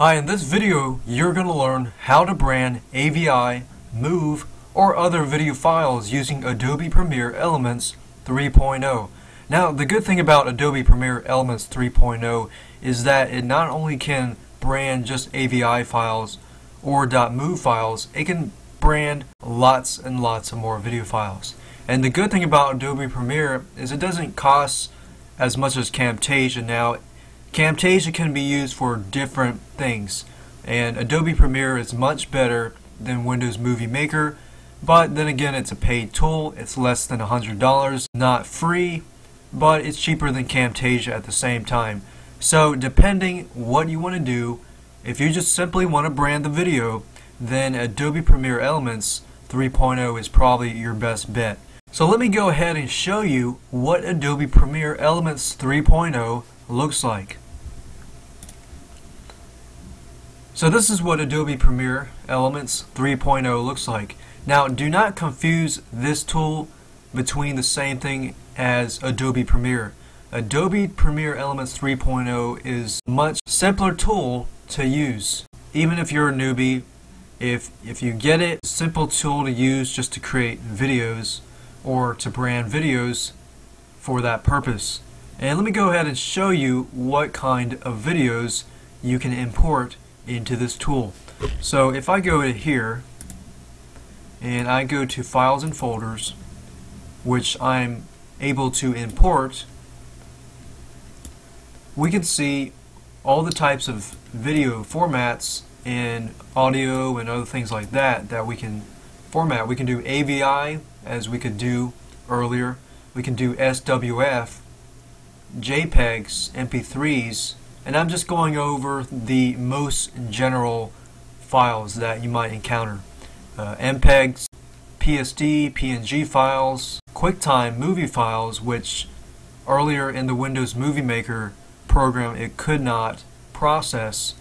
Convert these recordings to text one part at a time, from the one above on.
Hi, in this video, you're going to learn how to brand AVI, MOV, or other video files using Adobe Premiere Elements 3.0. Now, the good thing about Adobe Premiere Elements 3.0 is that it not only can brand just AVI files or .mov files, it can brand lots and lots of more video files. And the good thing about Adobe Premiere is it doesn't cost as much as Camtasia. Now, Camtasia can be used for different things, and Adobe Premiere is much better than Windows Movie Maker, but then again, it's a paid tool. It's less than $100, not free, but it's cheaper than Camtasia at the same time. So, depending what you want to do, if you just simply want to brand the video, then Adobe Premiere Elements 3.0 is probably your best bet. So let me go ahead and show you what Adobe Premiere Elements 3.0 looks like. So this is what Adobe Premiere Elements 3.0 looks like. Now do not confuse this tool between the same thing as Adobe Premiere. Adobe Premiere Elements 3.0 is a much simpler tool to use. Even if you're a newbie, if, if you get it, simple tool to use just to create videos or to brand videos for that purpose. And let me go ahead and show you what kind of videos you can import into this tool. So if I go to here and I go to files and folders which I'm able to import we can see all the types of video formats and audio and other things like that that we can format. We can do AVI as we could do earlier. We can do SWF JPEGs, MP3s, and I'm just going over the most general files that you might encounter. Uh, MPEGs, PSD, PNG files, QuickTime movie files, which earlier in the Windows Movie Maker program it could not process,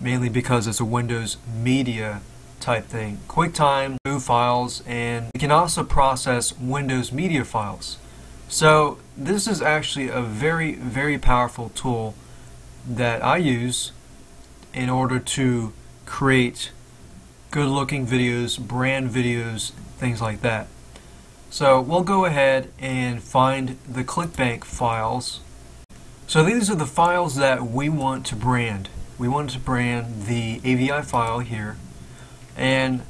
mainly because it's a Windows Media type thing. QuickTime, move files, and it can also process Windows Media files. So this is actually a very, very powerful tool that I use in order to create good looking videos, brand videos, things like that. So we'll go ahead and find the ClickBank files. So these are the files that we want to brand. We want to brand the AVI file here and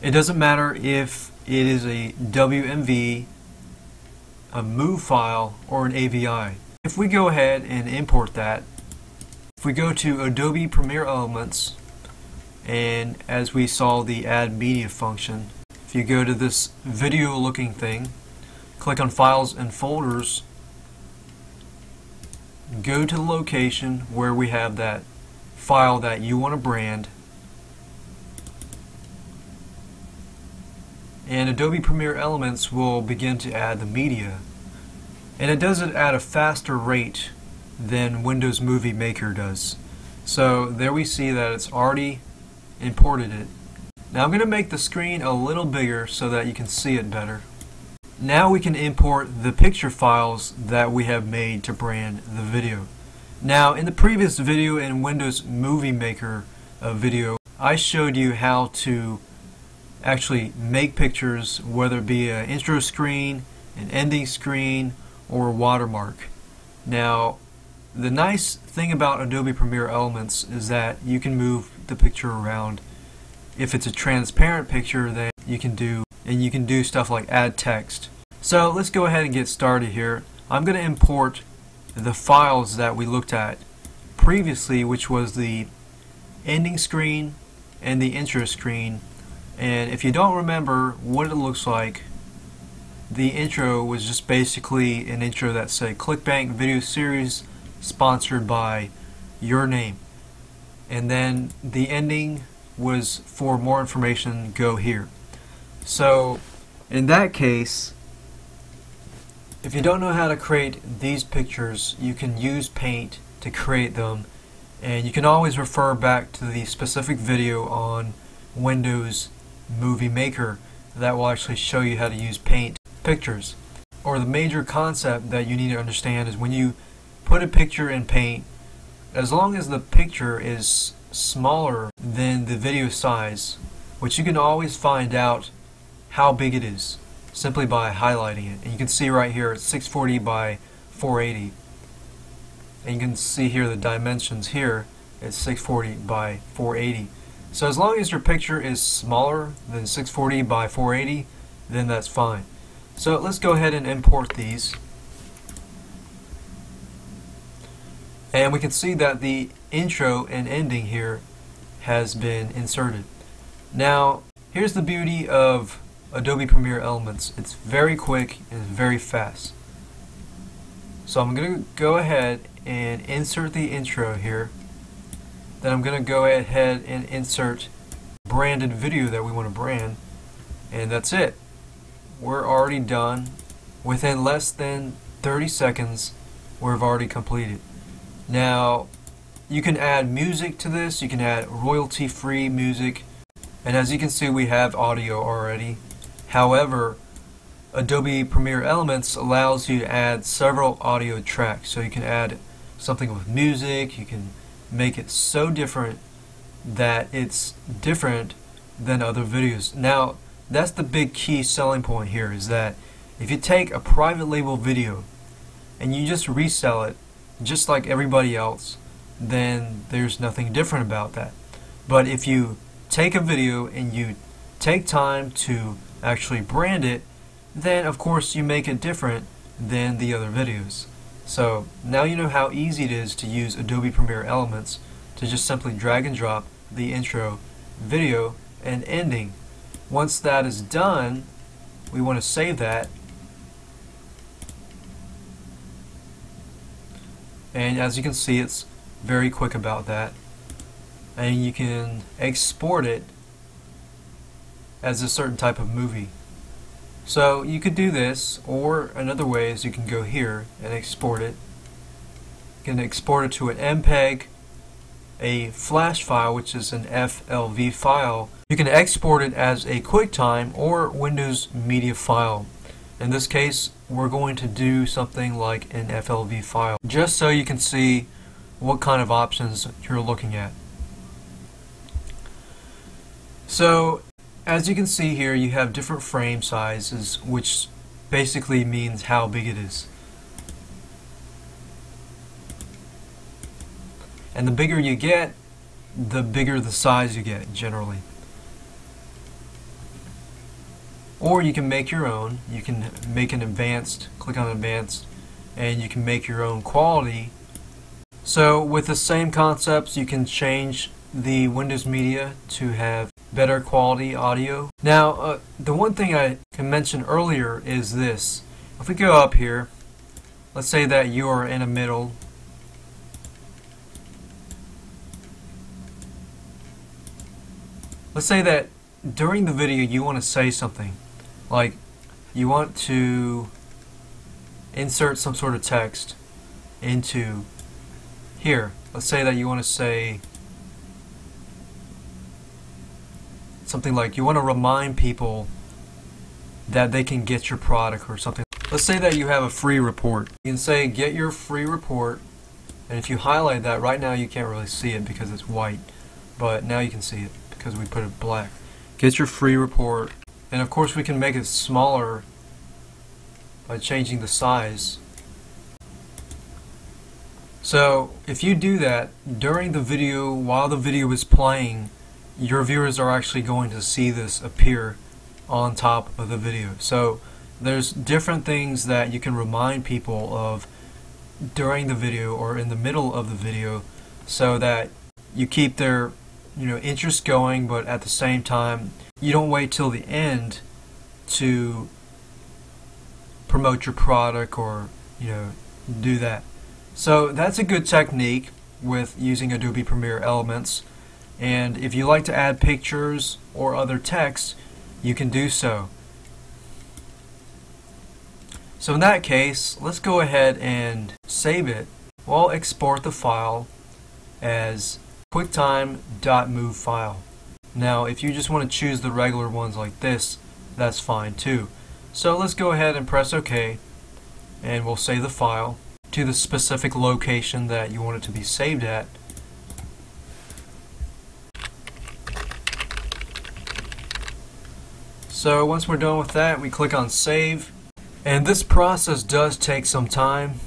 it doesn't matter if it is a WMV a MOV file or an AVI. If we go ahead and import that, if we go to Adobe Premiere Elements, and as we saw the Add Media function, if you go to this video looking thing, click on Files and Folders, go to the location where we have that file that you want to brand, and Adobe Premiere Elements will begin to add the media. And it does it at a faster rate than Windows Movie Maker does. So there we see that it's already imported it. Now I'm going to make the screen a little bigger so that you can see it better. Now we can import the picture files that we have made to brand the video. Now in the previous video in Windows Movie Maker uh, video I showed you how to actually make pictures, whether it be an intro screen, an ending screen, or a watermark. Now, the nice thing about Adobe Premiere Elements is that you can move the picture around. If it's a transparent picture, then you can do, and you can do stuff like add text. So let's go ahead and get started here. I'm going to import the files that we looked at previously, which was the ending screen and the intro screen and if you don't remember what it looks like, the intro was just basically an intro that said ClickBank video series sponsored by your name. And then the ending was for more information, go here. So in that case, if you don't know how to create these pictures, you can use Paint to create them. And you can always refer back to the specific video on Windows Movie Maker that will actually show you how to use paint pictures. Or the major concept that you need to understand is when you put a picture in paint, as long as the picture is smaller than the video size, which you can always find out how big it is simply by highlighting it. And you can see right here it's 640 by 480. And you can see here the dimensions here it's 640 by 480. So as long as your picture is smaller than 640 by 480, then that's fine. So let's go ahead and import these. And we can see that the intro and ending here has been inserted. Now, here's the beauty of Adobe Premiere Elements. It's very quick and very fast. So I'm going to go ahead and insert the intro here. Then I'm going to go ahead and insert branded video that we want to brand. And that's it. We're already done. Within less than 30 seconds, we've already completed. Now, you can add music to this. You can add royalty-free music. And as you can see, we have audio already. However, Adobe Premiere Elements allows you to add several audio tracks. So you can add something with music, you can make it so different that it's different than other videos. Now, that's the big key selling point here is that if you take a private label video and you just resell it just like everybody else, then there's nothing different about that. But if you take a video and you take time to actually brand it, then of course you make it different than the other videos. So now you know how easy it is to use Adobe Premiere Elements to just simply drag and drop the intro, video, and ending. Once that is done, we want to save that. And as you can see, it's very quick about that. And you can export it as a certain type of movie. So you could do this, or another way is you can go here and export it. You can export it to an MPEG, a flash file, which is an FLV file. You can export it as a QuickTime or Windows Media file. In this case, we're going to do something like an FLV file, just so you can see what kind of options you're looking at. So as you can see here, you have different frame sizes, which basically means how big it is. And the bigger you get, the bigger the size you get, generally. Or you can make your own. You can make an advanced, click on advanced, and you can make your own quality. So with the same concepts, you can change the Windows Media to have better quality audio. Now, uh, the one thing I can mention earlier is this. If we go up here, let's say that you are in the middle. Let's say that during the video you want to say something. Like, you want to insert some sort of text into here. Let's say that you want to say something like you want to remind people that they can get your product or something. Let's say that you have a free report. You can say get your free report and if you highlight that right now you can't really see it because it's white but now you can see it because we put it black. Get your free report and of course we can make it smaller by changing the size. So if you do that during the video while the video is playing your viewers are actually going to see this appear on top of the video. So there's different things that you can remind people of during the video or in the middle of the video so that you keep their you know interest going but at the same time you don't wait till the end to promote your product or you know do that so that's a good technique with using Adobe Premiere Elements and if you like to add pictures or other text, you can do so. So in that case, let's go ahead and save it. We'll export the file as quicktime.move file. Now, if you just want to choose the regular ones like this, that's fine too. So let's go ahead and press OK, and we'll save the file. to the specific location that you want it to be saved at. So once we're done with that, we click on save. And this process does take some time.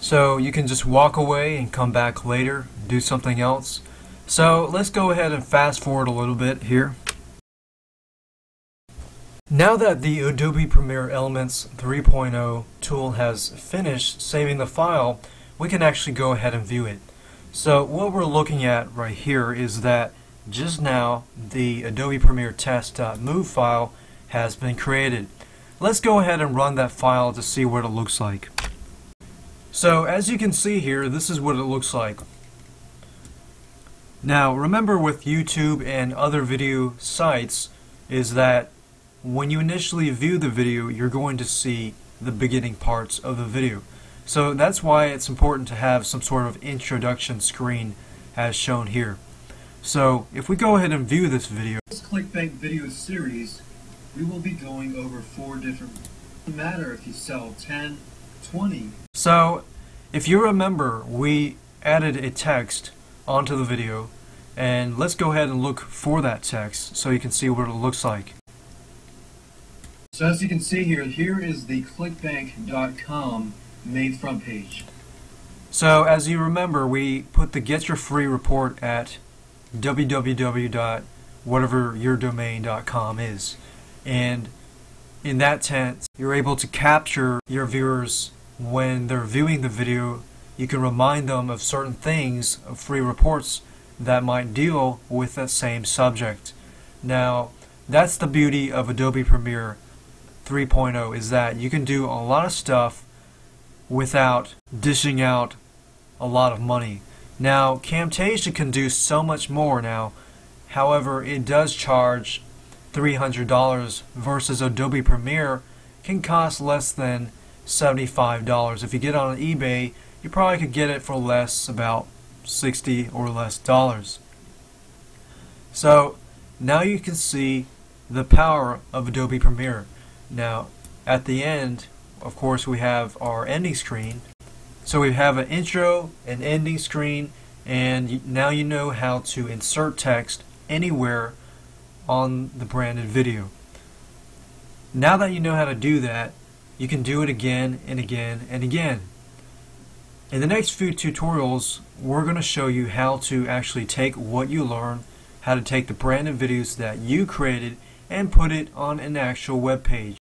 So you can just walk away and come back later, do something else. So let's go ahead and fast forward a little bit here. Now that the Adobe Premiere Elements 3.0 tool has finished saving the file, we can actually go ahead and view it. So what we're looking at right here is that just now the Adobe Premiere test.move file has been created. Let's go ahead and run that file to see what it looks like. So as you can see here, this is what it looks like. Now remember with YouTube and other video sites is that when you initially view the video, you're going to see the beginning parts of the video. So that's why it's important to have some sort of introduction screen as shown here. So if we go ahead and view this video, this ClickBank video series we will be going over four different no matter if you sell 10 20 so if you remember we added a text onto the video. And let's go ahead and look for that text so you can see what it looks like. So as you can see here here is the clickbank.com main front page. So as you remember we put the get your free report at www.whateveryourdomain.com is. And in that sense, you're able to capture your viewers when they're viewing the video. You can remind them of certain things, of free reports that might deal with that same subject. Now, that's the beauty of Adobe Premiere 3.0 is that you can do a lot of stuff without dishing out a lot of money. Now, Camtasia can do so much more now. However, it does charge $300 versus Adobe Premiere can cost less than $75. If you get on eBay, you probably could get it for less, about 60 or less dollars. So now you can see the power of Adobe Premiere. Now at the end, of course, we have our ending screen. So we have an intro, an ending screen, and now you know how to insert text anywhere on the branded video. Now that you know how to do that, you can do it again and again and again. In the next few tutorials, we're going to show you how to actually take what you learn, how to take the branded videos that you created and put it on an actual web page.